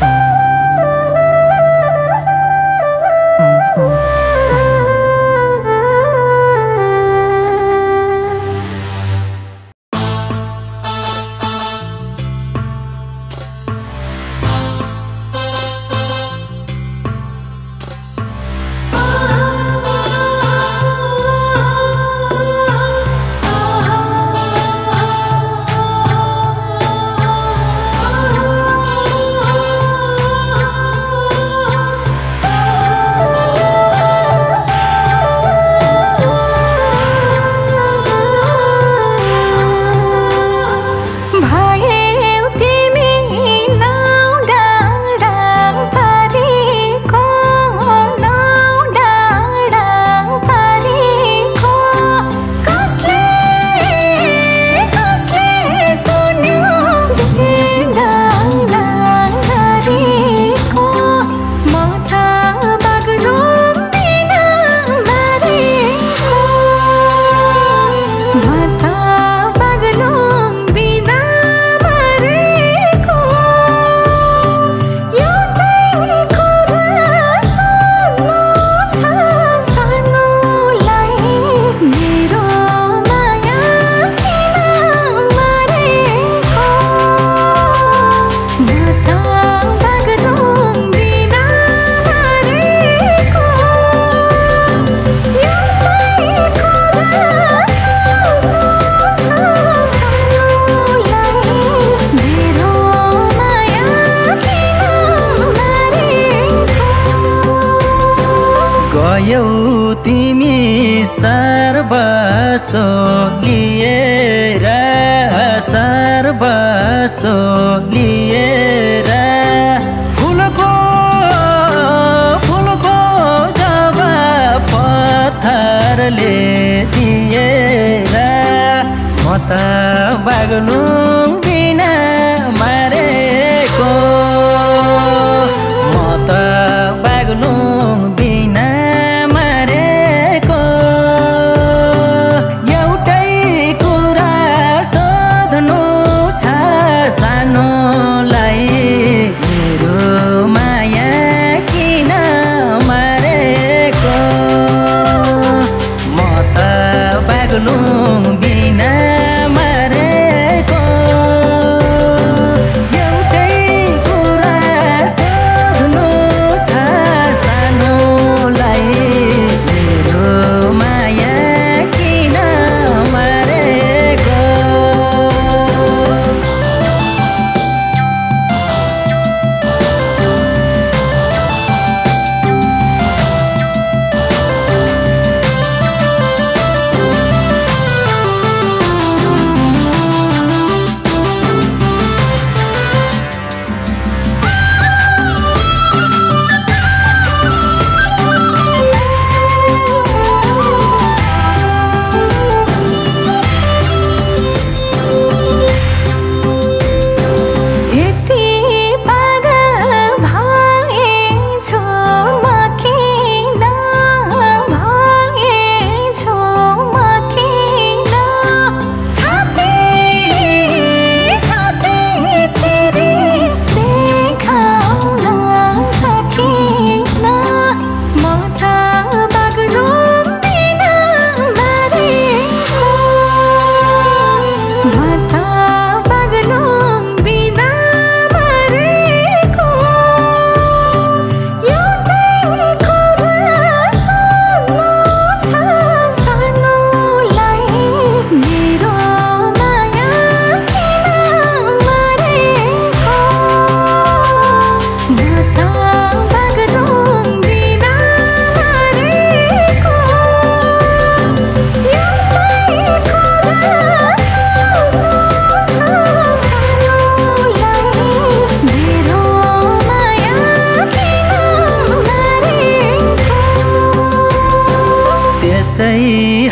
Bye. त बाग्नु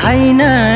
हैनन्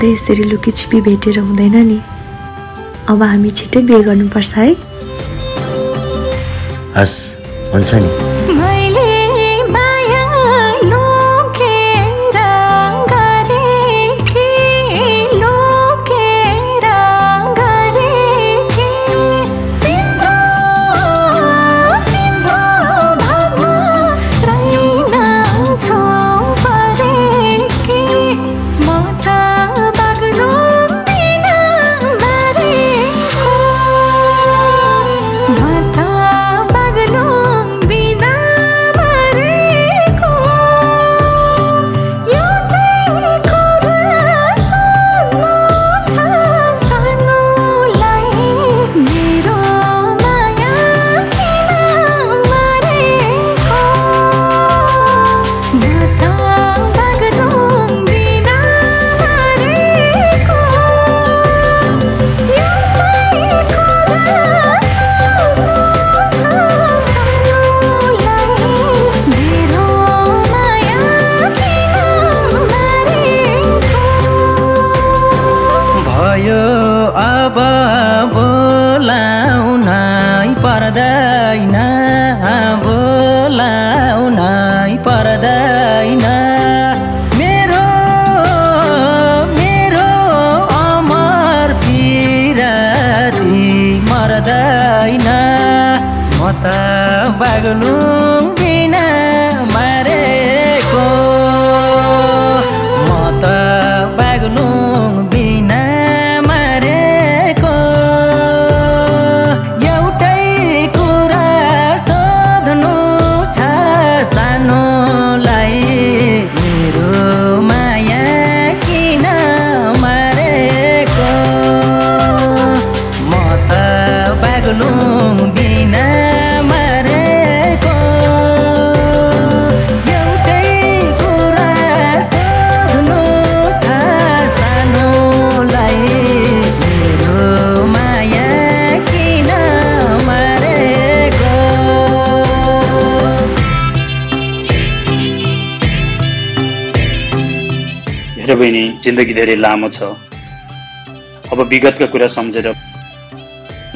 त यसरी लुकिछिपी भेटेर हुँदैन नि। अब हामी छिट्टै बिहे गर्नुपर्छ है। हस् हुन्छ नि। छैन म त बाग्नु बिना बहिनी जिन्दगी धेरै लामो छ। अब विगतका कुरा सम्झेर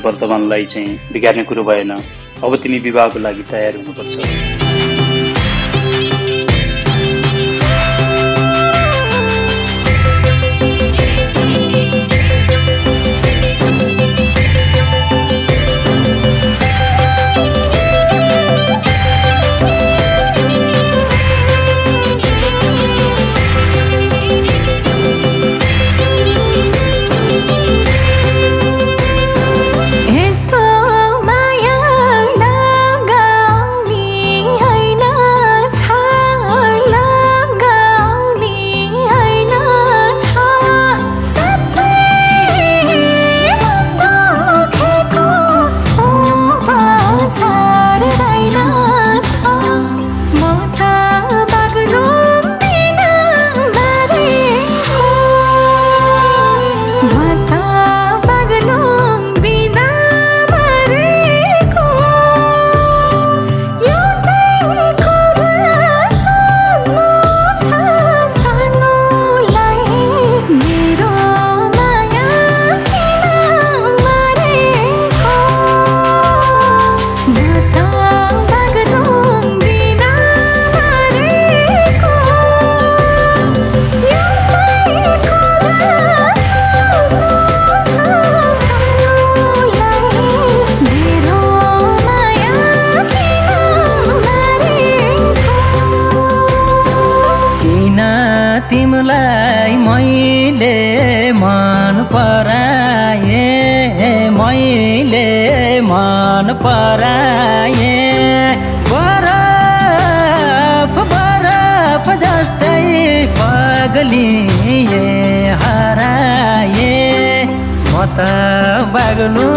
वर्तमानलाई चाहिँ बिगार्ने कुरो भएन। अब तिमी विवाहको लागि तयार हुनुपर्छ। तिमलाई मैले मन पराए मैले मन पराए। बरफ बरफ जस्तै पगलिए हराए। म त बाग्नु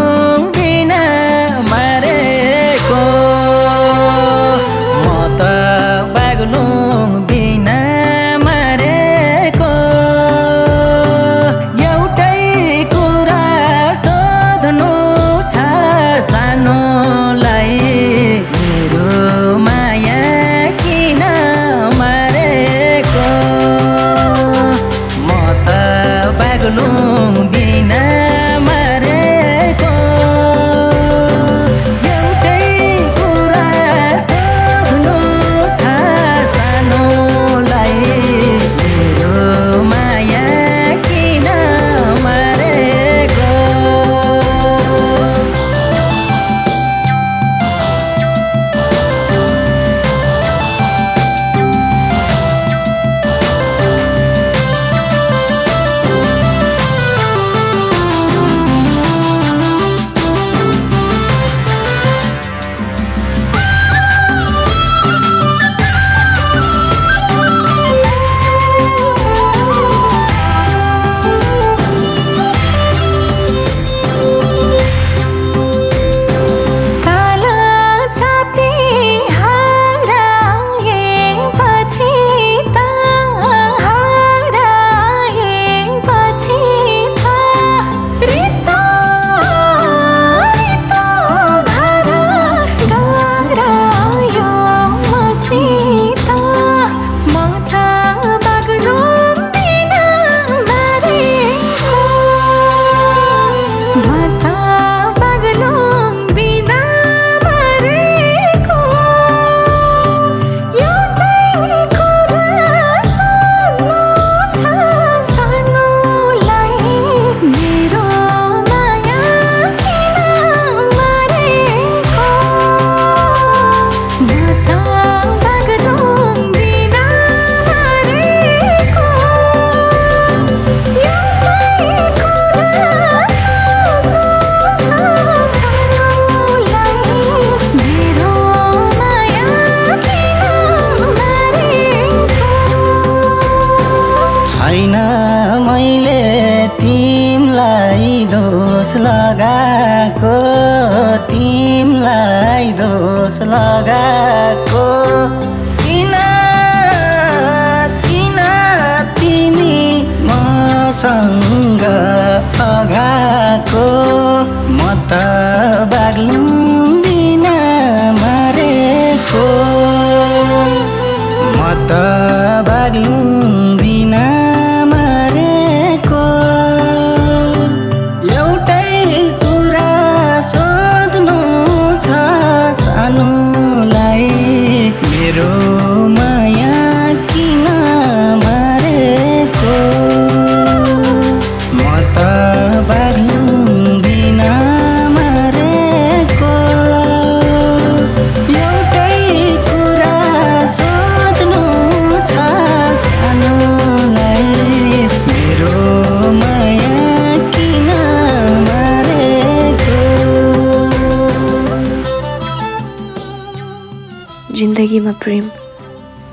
जिन्दगीमा प्रेम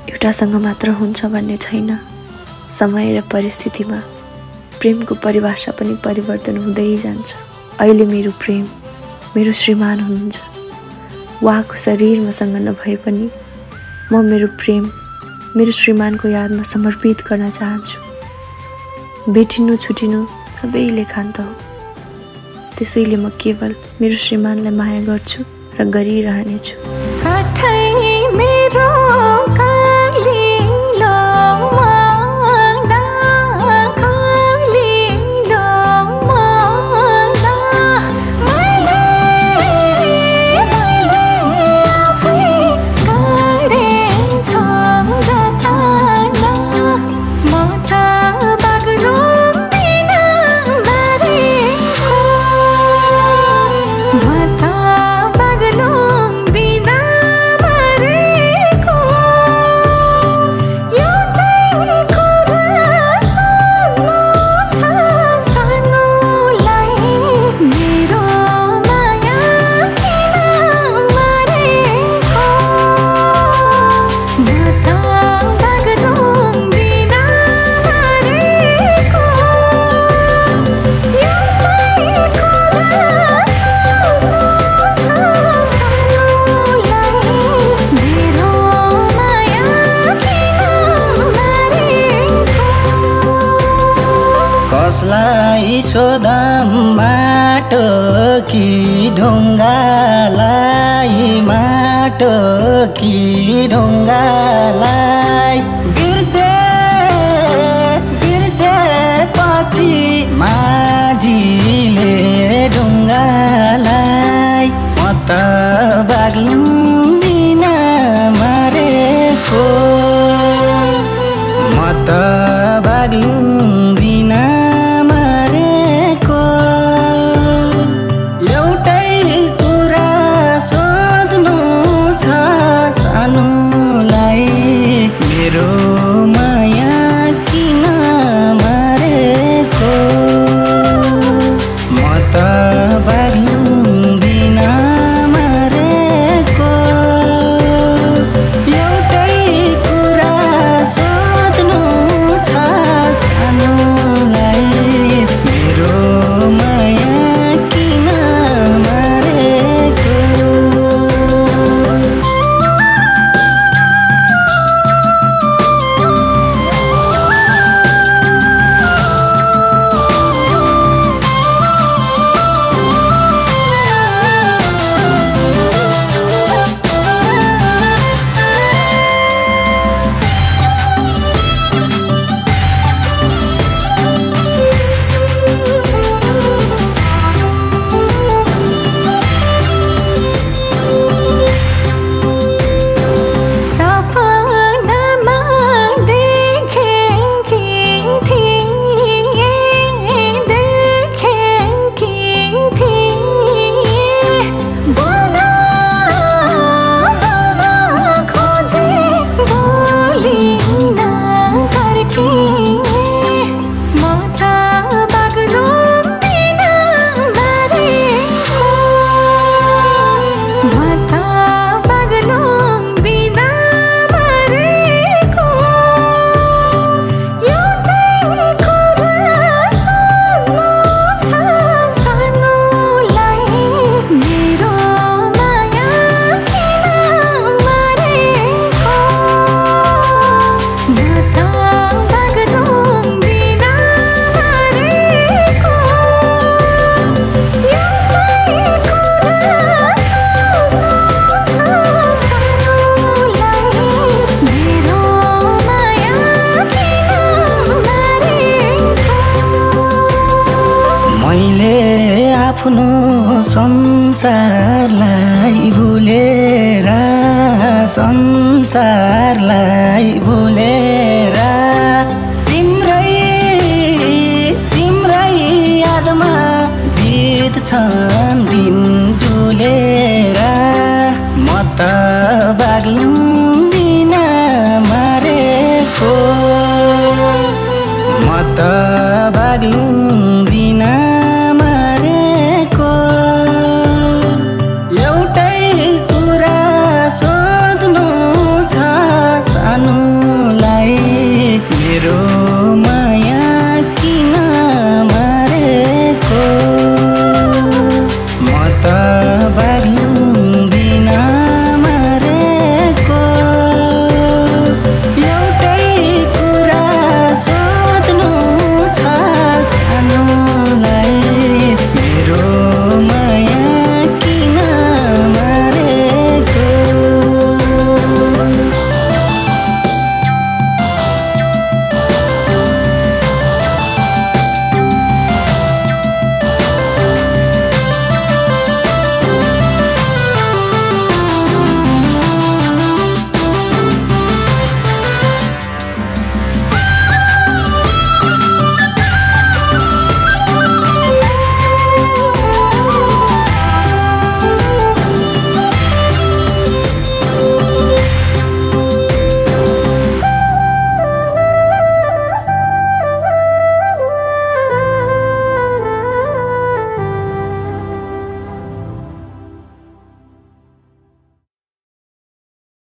एउटासँग मात्र हुन्छ भन्ने छैन। समय र परिस्थितिमा प्रेमको परिभाषा पनि परिवर्तन हुँदै जान्छ। अहिले मेरो प्रेम मेरो श्रीमान हुनुहुन्छ। उहाँको शरीर मसँग नभए पनि म मेरो प्रेम मेरो श्रीमानको यादमा समर्पित गर्न चाहन्छु। भेटिनु छुटिनु सबै लेखान्त हो। त्यसैले म केवल मेरो श्रीमानलाई माया गर्छु र गरिरहनेछु। कि ढुङ्गालाई बिर्से बिर्से पछि माझीले ढुङ्गालाई म त बाग्लुङ आफ्नो संसारलाई भुलेर संसारलाई भुलेर